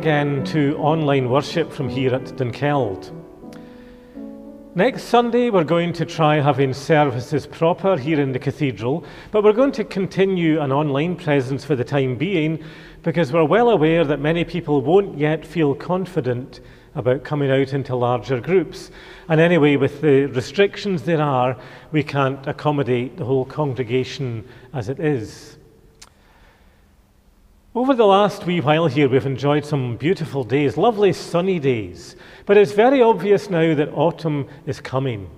Again to online worship from here at Dunkeld. Next Sunday, we're going to try having services proper here in the cathedral, but we're going to continue an online presence for the time being because we're well aware that many people won't yet feel confident about coming out into larger groups. And anyway, with the restrictions there are, we can't accommodate the whole congregation as it is. Over the last wee while here, we've enjoyed some beautiful days, lovely sunny days. But it's very obvious now that autumn is coming.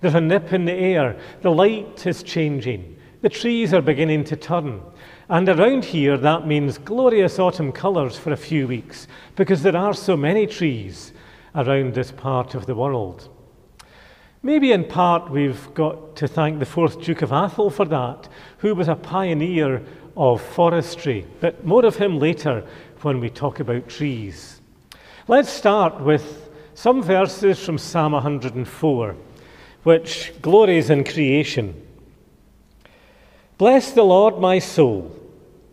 There's a nip in the air, the light is changing, the trees are beginning to turn. And around here, that means glorious autumn colours for a few weeks, because there are so many trees around this part of the world. Maybe in part we've got to thank the fourth Duke of Atholl for that, who was a pioneer of forestry, but more of him later when we talk about trees. Let's start with some verses from Psalm 104, which glories in creation. Bless the Lord, my soul.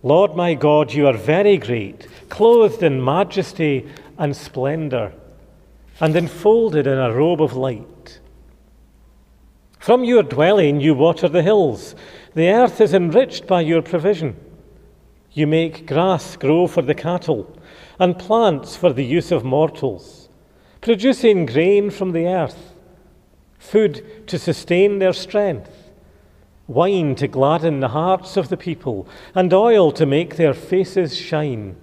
Lord my God, you are very great, clothed in majesty and splendor, and enfolded in a robe of light. From your dwelling you water the hills. The earth is enriched by your provision. You make grass grow for the cattle and plants for the use of mortals, producing grain from the earth, food to sustain their strength, wine to gladden the hearts of the people, and oil to make their faces shine.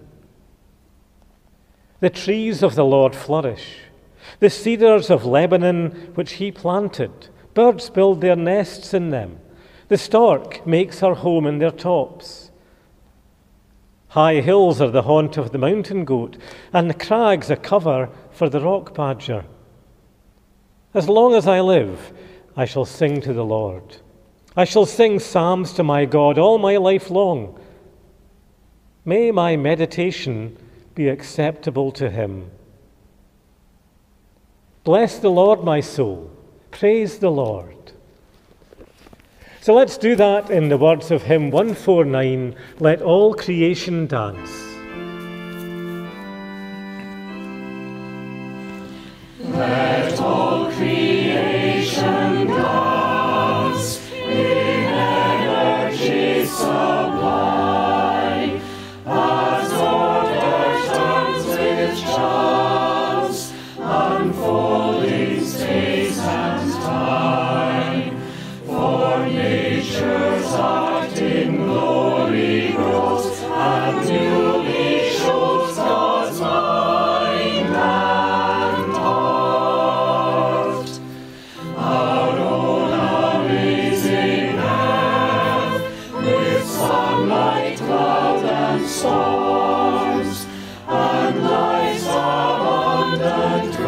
The trees of the Lord flourish, the cedars of Lebanon which he planted. Birds build their nests in them. The stork makes her home in their tops. High hills are the haunt of the mountain goat, and the crags a cover for the rock badger. As long as I live, I shall sing to the Lord. I shall sing psalms to my God all my life long. May my meditation be acceptable to him. Bless the Lord, my soul. Praise the Lord. So let's do that in the words of hymn 149 Let all creation dance.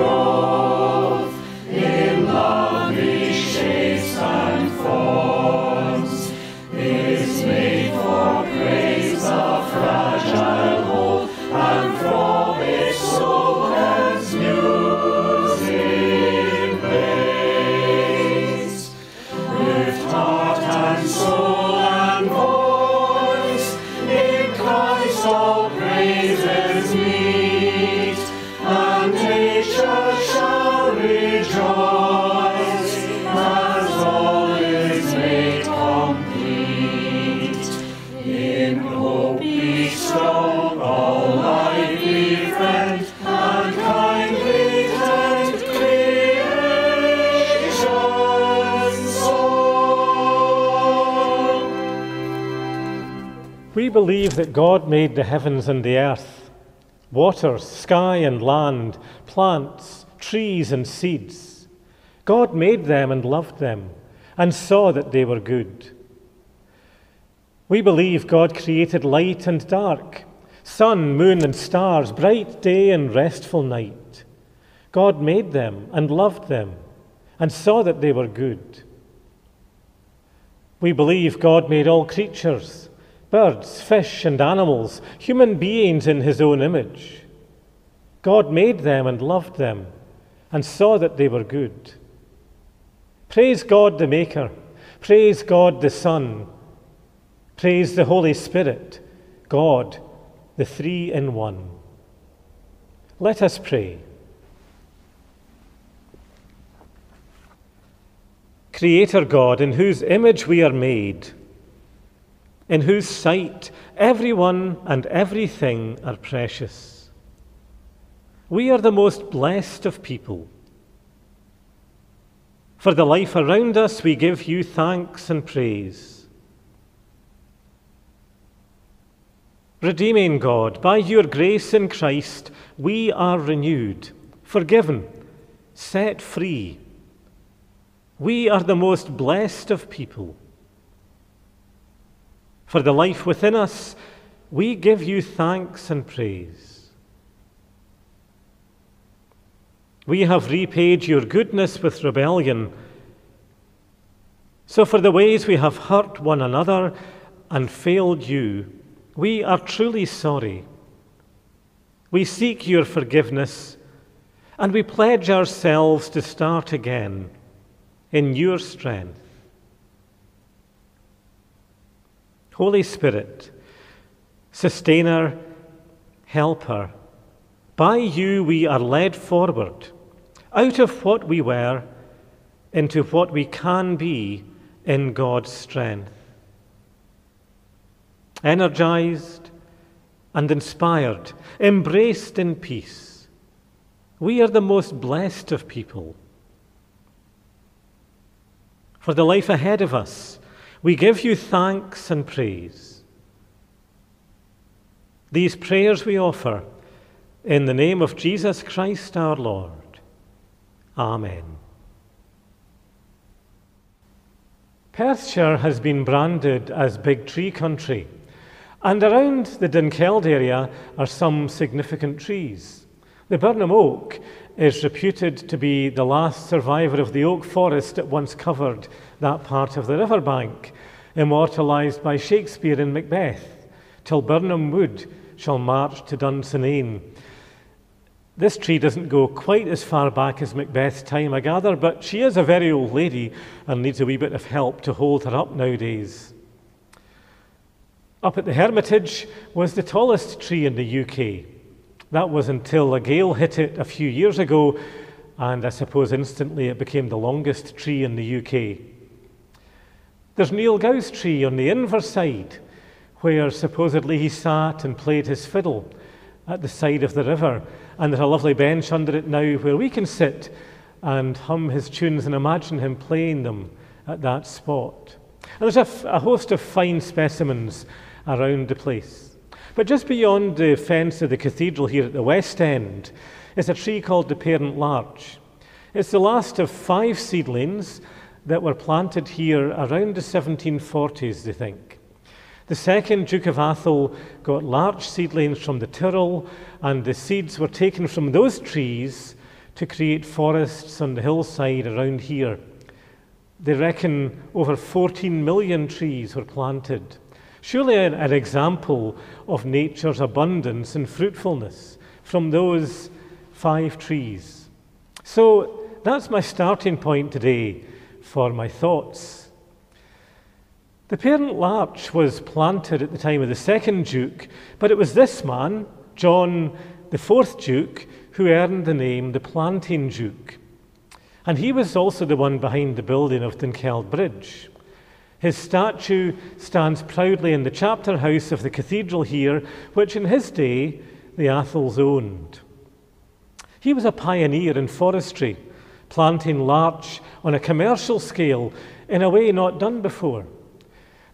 Abundant That God made the heavens and the earth, water, sky and land, plants, trees and seeds. God made them and loved them and saw that they were good. We believe God created light and dark, sun, moon, and stars, bright day and restful night. God made them and loved them and saw that they were good. We believe God made all creatures birds, fish, and animals, human beings in his own image. God made them and loved them and saw that they were good. Praise God the Maker. Praise God the Son. Praise the Holy Spirit. God, the three in one. Let us pray. Creator God, in whose image we are made, in whose sight everyone and everything are precious. We are the most blessed of people. For the life around us, we give you thanks and praise. Redeeming God, by your grace in Christ, we are renewed, forgiven, set free we are the most blessed of people. For the life within us, we give you thanks and praise. We have repaid your goodness with rebellion. So, for the ways we have hurt one another and failed you, we are truly sorry. We seek your forgiveness and we pledge ourselves to start again in your strength. Holy Spirit, sustainer, helper, by you we are led forward out of what we were into what we can be in God's strength. Energized and inspired, embraced in peace, we are the most blessed of people for the life ahead of us. We give you thanks and praise. These prayers we offer in the name of Jesus Christ our Lord. Amen. Perthshire has been branded as Big Tree Country, and around the Dunkeld area are some significant trees. The Birnam Oak is reputed to be the last survivor of the oak forest that once covered that part of the riverbank, immortalised by Shakespeare in Macbeth, till Birnam Wood shall march to Dunsinane. This tree doesn't go quite as far back as Macbeth's time, I gather, but she is a very old lady and needs a wee bit of help to hold her up nowadays. Up at the Hermitage was the tallest tree in the UK. That was until a gale hit it a few years ago, and I suppose instantly it became the longest tree in the UK. There's Niel Gow's tree on the Inverside, where supposedly he sat and played his fiddle at the side of the river. And there's a lovely bench under it now where we can sit and hum his tunes and imagine him playing them at that spot. And there's a, host of fine specimens around the place. But just beyond the fence of the cathedral here at the west end is a tree called the parent larch. It's the last of five seedlings that were planted here around the 1740s, they think. The second Duke of Atholl got larch seedlings from the Tyrol, and the seeds were taken from those trees to create forests on the hillside around here. They reckon over 14 million trees were planted. Surely an, an example of nature's abundance and fruitfulness from those five trees. So that's my starting point today for my thoughts. The parent larch was planted at the time of the second Duke, but it was this man, John, the fourth Duke, who earned the name the Planting Duke. And he was also the one behind the building of Dunkeld Bridge. His statue stands proudly in the chapter house of the cathedral here, which in his day the Atholls owned. He was a pioneer in forestry, planting larch on a commercial scale in a way not done before.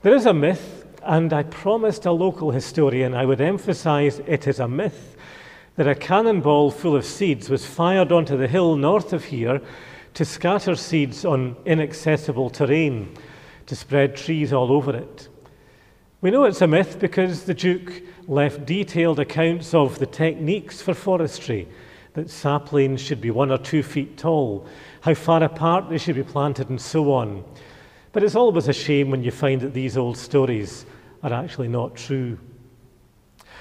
There is a myth, and I promised a local historian I would emphasize it is a myth, that a cannonball full of seeds was fired onto the hill north of here to scatter seeds on inaccessible terrain to spread trees all over it. We know it's a myth because the Duke left detailed accounts of the techniques for forestry that saplings should be one or two feet tall, how far apart they should be planted, and so on. But it's always a shame when you find that these old stories are actually not true.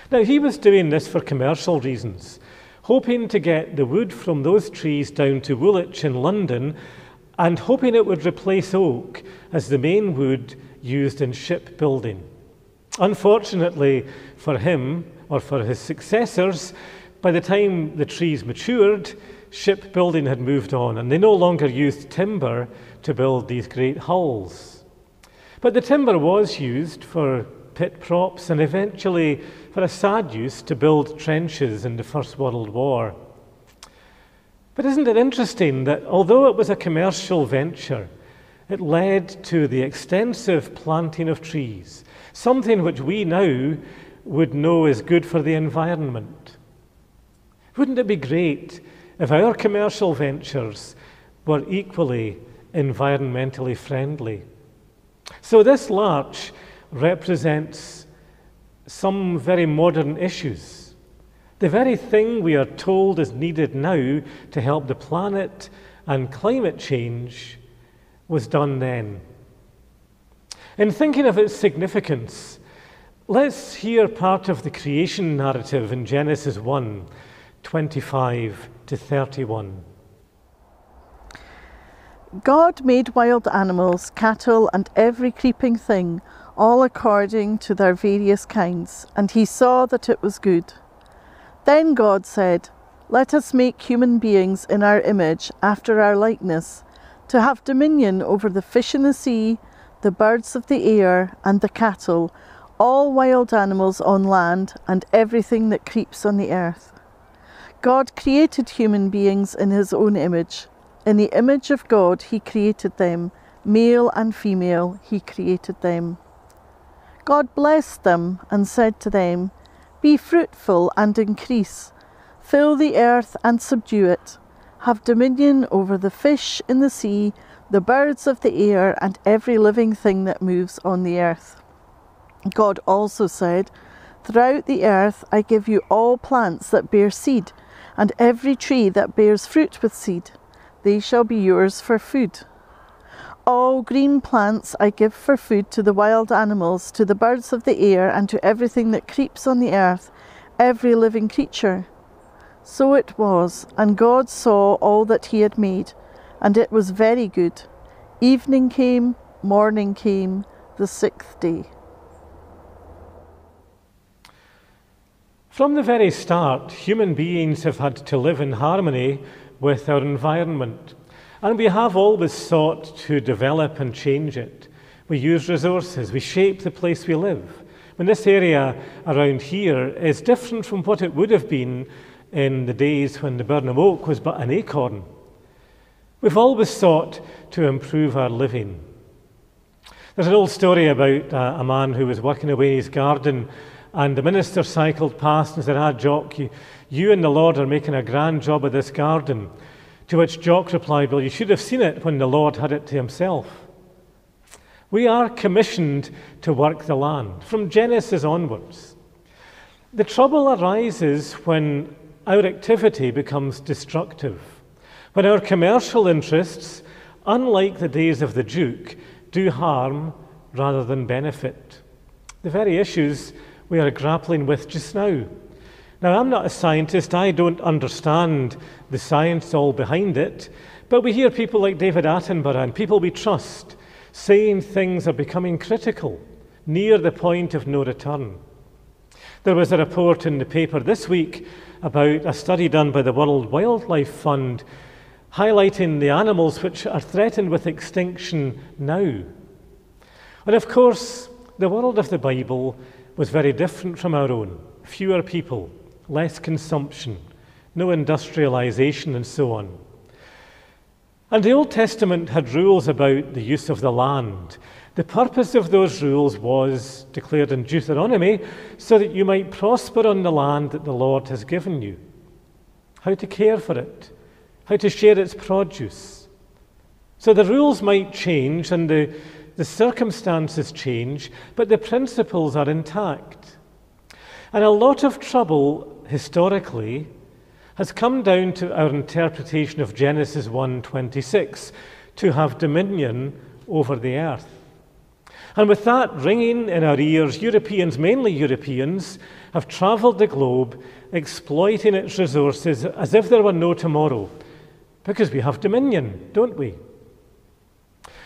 Now, he was doing this for commercial reasons, hoping to get the wood from those trees down to Woolwich in London and hoping it would replace oak as the main wood used in shipbuilding. Unfortunately for him, or for his successors, by the time the trees matured, shipbuilding had moved on, and they no longer used timber to build these great hulls. But the timber was used for pit props and eventually for a sad use to build trenches in the First World War. But isn't it interesting that although it was a commercial venture, it led to the extensive planting of trees, something which we now would know is good for the environment? Wouldn't it be great if our commercial ventures were equally environmentally friendly? So, this larch represents some very modern issues. The very thing we are told is needed now to help the planet and climate change was done then. In thinking of its significance, let's hear part of the creation narrative in Genesis 1 25 to 31. God made wild animals, cattle, and every creeping thing, all according to their various kinds, and he saw that it was good. Then God said, Let us make human beings in our image, after our likeness, to have dominion over the fish in the sea, the birds of the air, and the cattle, all wild animals on land, and everything that creeps on the earth. God created human beings in his own image. In the image of God, he created them. Male and female, he created them. God blessed them and said to them, Be fruitful and increase, fill the earth and subdue it, have dominion over the fish in the sea, the birds of the air, and every living thing that moves on the earth. God also said, Throughout the earth I give you all plants that bear seed, and every tree that bears fruit with seed. They shall be yours for food. All green plants I give for food to the wild animals, to the birds of the air, and to everything that creeps on the earth, every living creature. So it was, and God saw all that he had made, and it was very good. Evening came, morning came, the sixth day. From the very start, human beings have had to live in harmony with our environment. And we have always sought to develop and change it. We use resources, we shape the place we live. When this area around here is different from what it would have been in the days when the Birnam Oak was but an acorn. We've always sought to improve our living. There's an old story about uh, a man who was working away in his garden and the minister cycled past and said, Ah, Jock, you, you and the Lord are making a grand job of this garden. To which Jock replied, Well, you should have seen it when the Lord had it to himself. We are commissioned to work the land from Genesis onwards. The trouble arises when our activity becomes destructive, when our commercial interests, unlike the days of the Duke, do harm rather than benefit. The very issues we are grappling with just now. Now, I'm not a scientist, I don't understand the science all behind it, but we hear people like David Attenborough and people we trust saying things are becoming critical, near the point of no return. There was a report in the paper this week about a study done by the World Wildlife Fund highlighting the animals which are threatened with extinction now. And of course, the world of the Bible was very different from our own. Fewer people, less consumption, no industrialization, and so on. And the Old Testament had rules about the use of the land. The purpose of those rules was declared in Deuteronomy so that you might prosper on the land that the Lord has given you. How to care for it, how to share its produce. So the rules might change and the the circumstances change, but the principles are intact. And a lot of trouble historically has come down to our interpretation of Genesis 1:26 to have dominion over the earth. And with that ringing in our ears, Europeans, mainly Europeans, have traveled the globe exploiting its resources as if there were no tomorrow. Because we have dominion, don't we?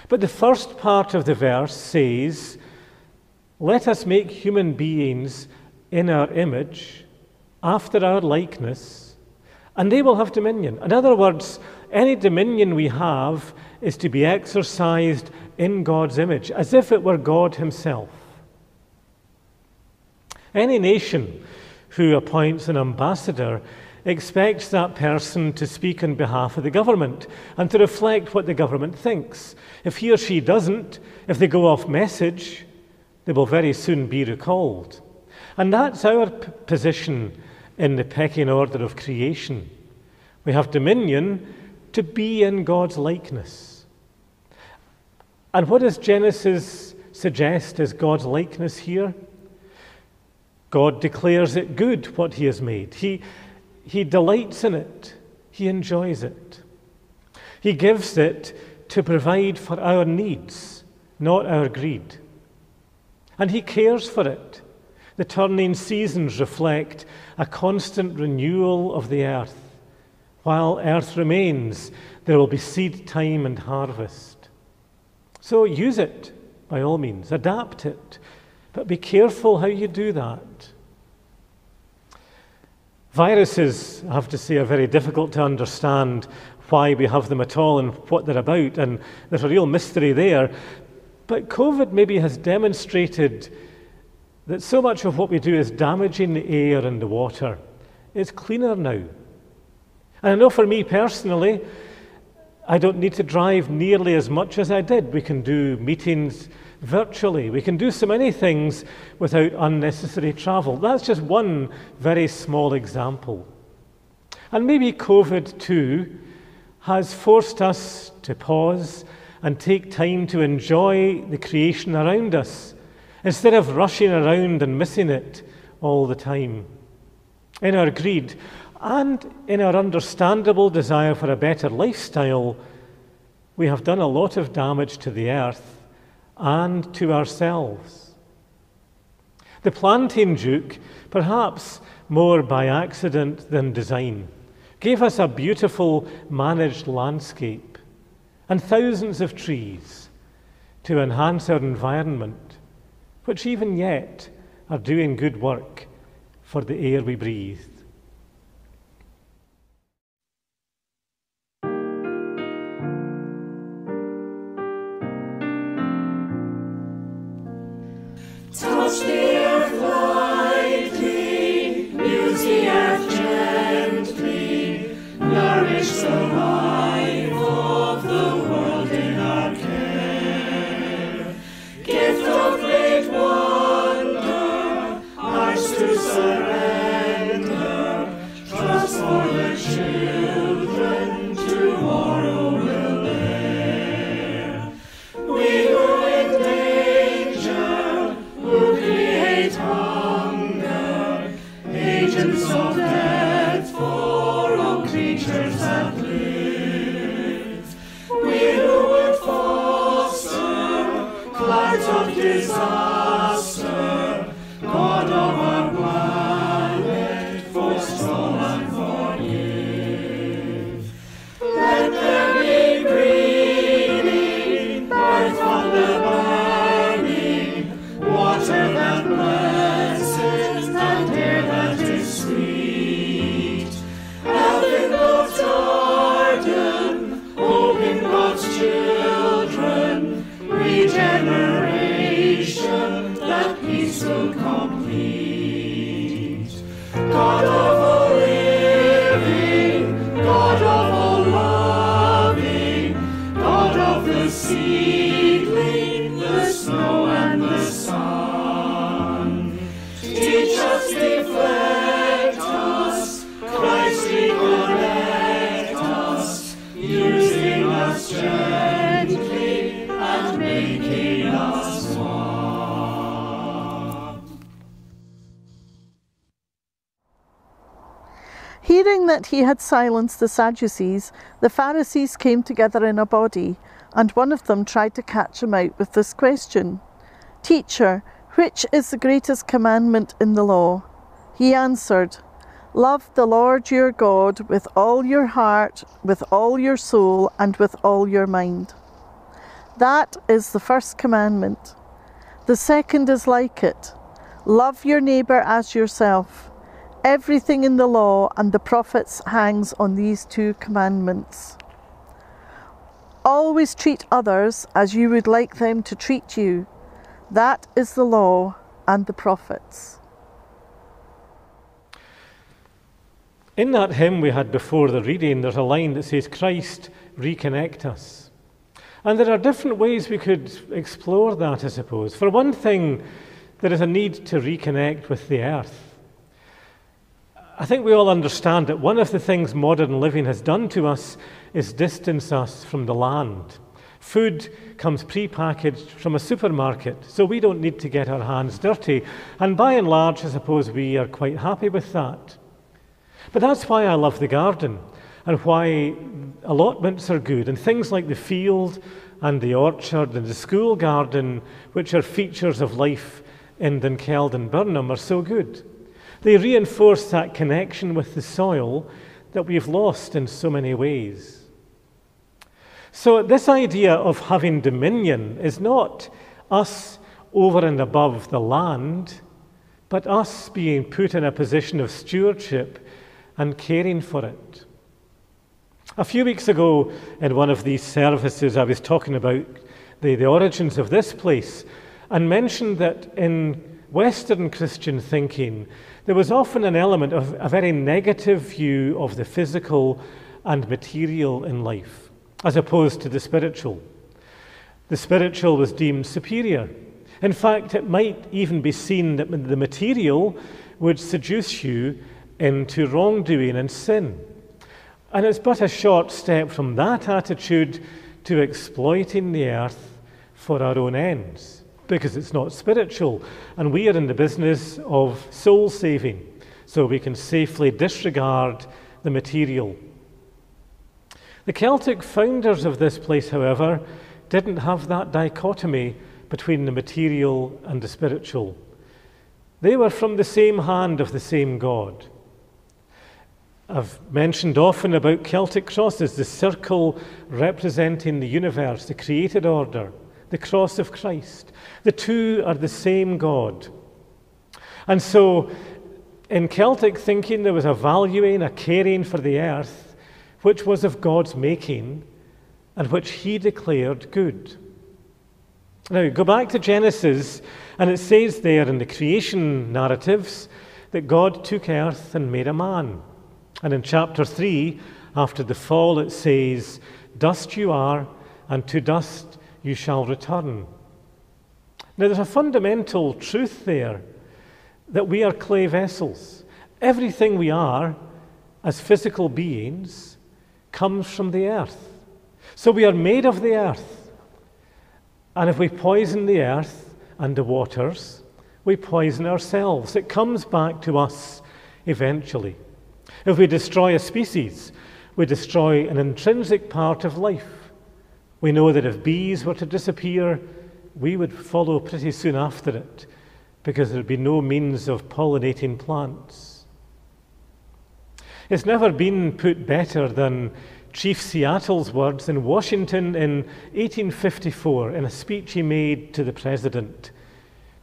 But the first part of the verse says, Let us make human beings in our image, after our likeness, and they will have dominion. In other words, any dominion we have is to be exercised in God's image, as if it were God Himself. Any nation who appoints an ambassador expects that person to speak on behalf of the government and to reflect what the government thinks. If he or she doesn't, if they go off message, they will very soon be recalled. And that's our p- position in the pecking order of creation. We have dominion to be in God's likeness. And what does Genesis suggest is God's likeness here? God declares it good, what He has made. He, he delights in it, He enjoys it. He gives it to provide for our needs, not our greed. And He cares for it. The turning seasons reflect a constant renewal of the earth. While earth remains, there will be seed time and harvest. So use it by all means, adapt it, but be careful how you do that. Viruses, I have to say, are very difficult to understand why we have them at all and what they're about, and there's a real mystery there. But COVID maybe has demonstrated that so much of what we do is damaging the air and the water. It's cleaner now. And I know for me personally, I don't need to drive nearly as much as I did. We can do meetings virtually. We can do so many things without unnecessary travel. That's just one very small example. And maybe COVID too has forced us to pause and take time to enjoy the creation around us instead of rushing around and missing it all the time. In our greed and in our understandable desire for a better lifestyle, we have done a lot of damage to the earth and to ourselves. The Planting Duke, perhaps more by accident than design, gave us a beautiful managed landscape and thousands of trees to enhance our environment, which even yet are doing good work for the air we breathe. Hearing that he had silenced the Sadducees, the Pharisees came together in a body, and one of them tried to catch him out with this question Teacher, which is the greatest commandment in the law? He answered, Love the Lord your God with all your heart, with all your soul, and with all your mind. That is the first commandment. The second is like it love your neighbour as yourself. Everything in the law and the prophets hangs on these two commandments. Always treat others as you would like them to treat you. That is the law and the prophets. In that hymn we had before the reading, there's a line that says, Christ, reconnect us. And there are different ways we could explore that, I suppose. For one thing, there is a need to reconnect with the earth. I think we all understand that one of the things modern living has done to us is distance us from the land. Food comes pre-packaged from a supermarket, so we don't need to get our hands dirty. And by and large, I suppose we are quite happy with that. But that's why I love the garden and why allotments are good and things like the field and the orchard and the school garden, which are features of life in Dunkeld and Birnam, are so good. They reinforce that connection with the soil that we've lost in so many ways. So, this idea of having dominion is not us over and above the land, but us being put in a position of stewardship and caring for it. A few weeks ago, in one of these services, I was talking about the, the origins of this place and mentioned that in Western Christian thinking, there was often an element of a very negative view of the physical and material in life, as opposed to the spiritual. The spiritual was deemed superior. In fact, it might even be seen that the material would seduce you into wrongdoing and sin. And it's but a short step from that attitude to exploiting the earth for our own ends because it's not spiritual. And we are in the business of soul saving, so we can safely disregard the material. The Celtic founders of this place, however, didn't have that dichotomy between the material and the spiritual. They were from the same hand of the same God. I've mentioned often about Celtic crosses, the circle representing the universe, the created order the cross of Christ. The two are the same God. And so, in Celtic thinking, there was a valuing, a caring for the earth, which was of God's making and which He declared good. Now, go back to Genesis, and it says there in the creation narratives that God took earth and made a man. And in chapter 3, after the fall, it says, Dust you are, and to dust you shall return. Now, there's a fundamental truth there that we are clay vessels. Everything we are as physical beings comes from the earth. So we are made of the earth. And if we poison the earth and the waters, we poison ourselves. It comes back to us eventually. If we destroy a species, we destroy an intrinsic part of life. We know that if bees were to disappear, we would follow pretty soon after it because there would be no means of pollinating plants. It's never been put better than Chief Seattle's words in Washington in 1854 in a speech he made to the president.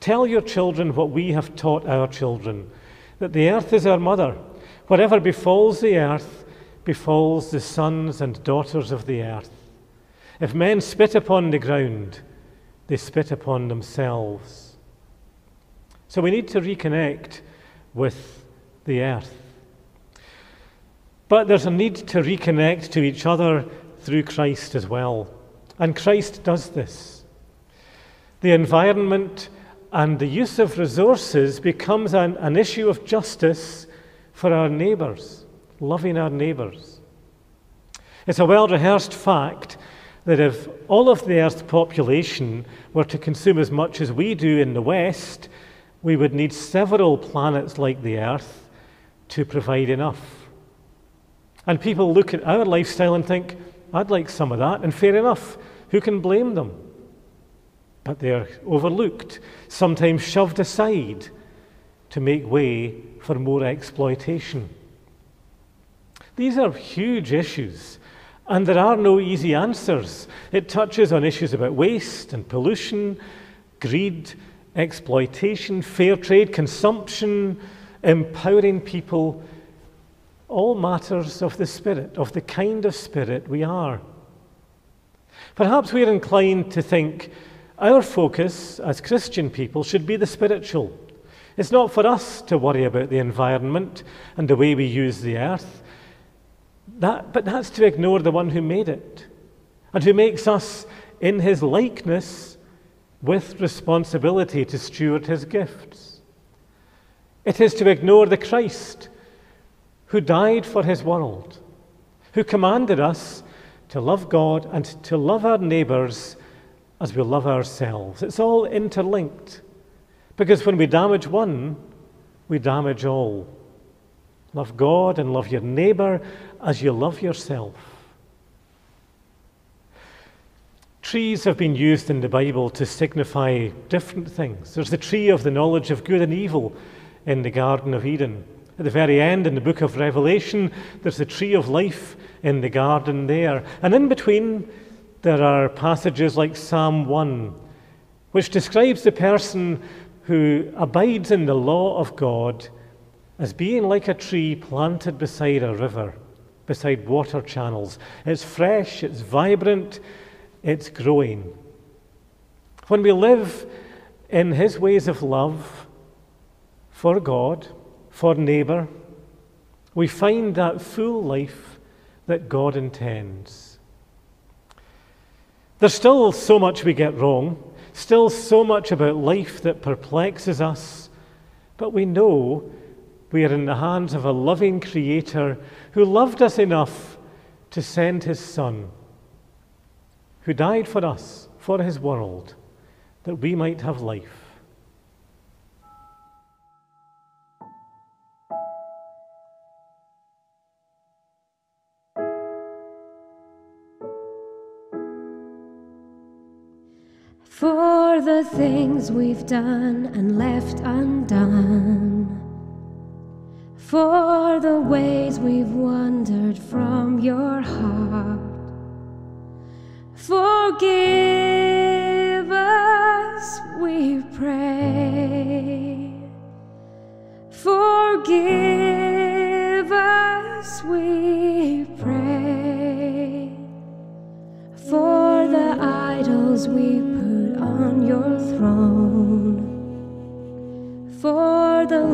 Tell your children what we have taught our children that the earth is our mother. Whatever befalls the earth befalls the sons and daughters of the earth. If men spit upon the ground, they spit upon themselves. So we need to reconnect with the earth. But there's a need to reconnect to each other through Christ as well. And Christ does this. The environment and the use of resources becomes an, an issue of justice for our neighbours, loving our neighbours. It's a well rehearsed fact that if all of the Earth's population were to consume as much as we do in the West, we would need several planets like the Earth to provide enough. And people look at our lifestyle and think, I'd like some of that, and fair enough. Who can blame them? But they're overlooked, sometimes shoved aside to make way for more exploitation. These are huge issues and there are no easy answers. It touches on issues about waste and pollution, greed, exploitation, fair trade, consumption, empowering people all matters of the Spirit, of the kind of Spirit we are. Perhaps we're inclined to think our focus as Christian people should be the spiritual. It's not for us to worry about the environment and the way we use the earth, that, but that's to ignore the one who made it and who makes us in his likeness with responsibility to steward his gifts. It is to ignore the Christ who died for his world, who commanded us to love God and to love our neighbours as we love ourselves. It's all interlinked. Because when we damage one, we damage all. Love God and love your neighbour as you love yourself. Trees have been used in the Bible to signify different things. There's the tree of the knowledge of good and evil in the Garden of Eden. At the very end, in the book of Revelation, there's the tree of life in the garden there. And in between, there are passages like Psalm 1, which describes the person who abides in the law of God as being like a tree planted beside a river, beside water channels. It's fresh, it's vibrant, it's growing. When we live in His ways of love for God, for neighbour, we find that full life that God intends. There's still so much we get wrong, still so much about life that perplexes us, but we know we are in the hands of a loving Creator who loved us enough to send His Son, who died for us, for His world, that we might have life. for the things we've done and left undone, for the ways we've wandered from your heart. Forgive us, we pray. Forgive us, we pray. For the idols we put on your throne.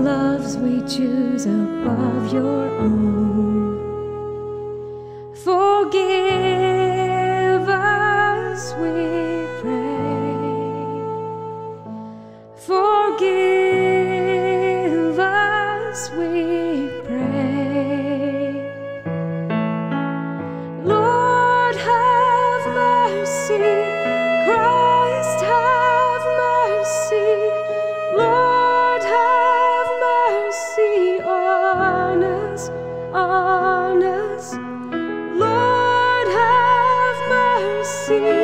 Loves we choose above your own. Mercy.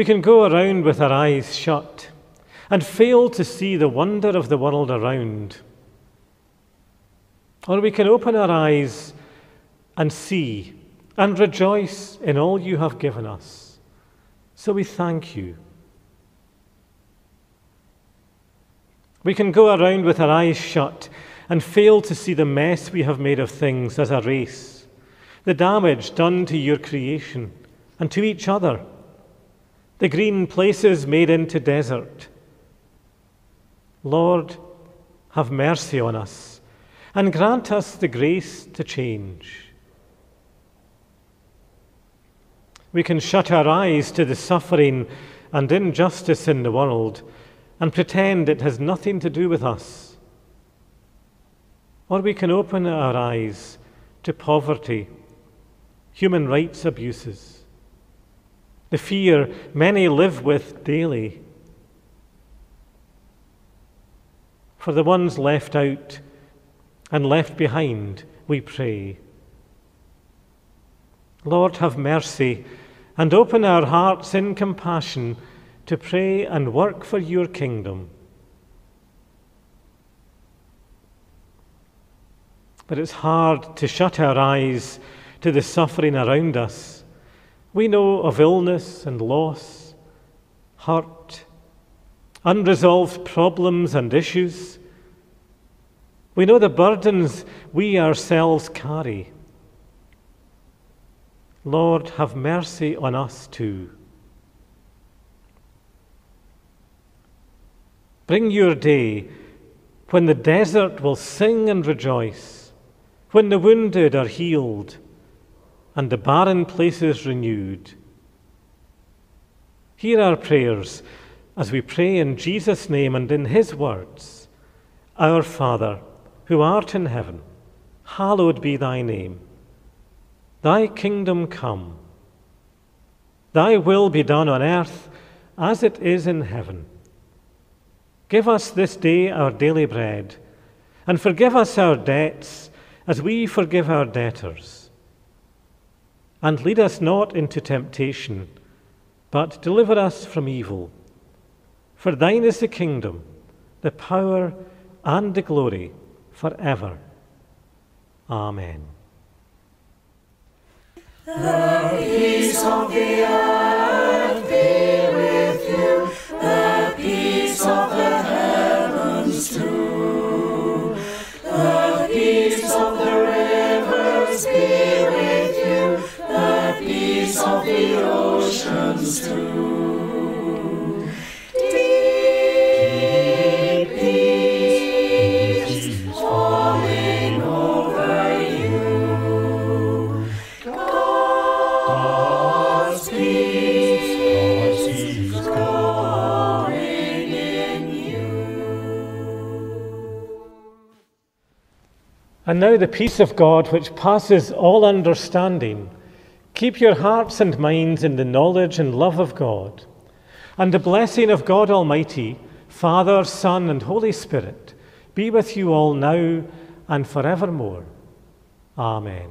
We can go around with our eyes shut and fail to see the wonder of the world around. Or we can open our eyes and see and rejoice in all you have given us. So we thank you. We can go around with our eyes shut and fail to see the mess we have made of things as a race, the damage done to your creation and to each other, the green places made into desert. Lord, have mercy on us and grant us the grace to change. We can shut our eyes to the suffering and injustice in the world and pretend it has nothing to do with us. Or we can open our eyes to poverty, human rights abuses, the fear many live with daily. For the ones left out and left behind, we pray. Lord, have mercy and open our hearts in compassion to pray and work for your kingdom. But it's hard to shut our eyes to the suffering around us. We know of illness and loss, hurt, unresolved problems and issues. We know the burdens we ourselves carry. Lord, have mercy on us too. Bring your day when the desert will sing and rejoice, when the wounded are healed and the barren places renewed. Hear our prayers as we pray in Jesus' name and in his words Our Father, who art in heaven, hallowed be thy name. Thy kingdom come. Thy will be done on earth as it is in heaven. Give us this day our daily bread, and forgive us our debts as we forgive our debtors. And lead us not into temptation, but deliver us from evil. For thine is the kingdom, the power, and the glory forever. Amen. peace of the earth oceans too. Deep peace falling over you. God's peace, in you. And now the peace of God, which passes all understanding, Keep your hearts and minds in the knowledge and love of God, and the blessing of God Almighty, Father, Son, and Holy Spirit be with you all now and forevermore. Amen.